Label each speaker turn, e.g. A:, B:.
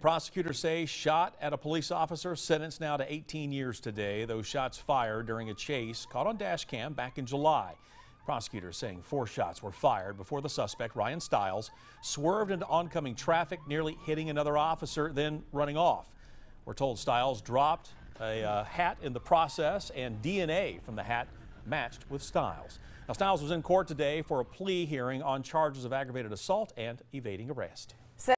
A: Prosecutors say shot at a police officer sentenced now to 18 years today. Those shots fired during a chase caught on dash cam back in July. Prosecutors saying four shots were fired before the suspect, Ryan Stiles, swerved into oncoming traffic, nearly hitting another officer, then running off. We're told Stiles dropped a uh, hat in the process, and DNA from the hat matched with Stiles. Now, Stiles was in court today for a plea hearing on charges of aggravated assault and evading arrest.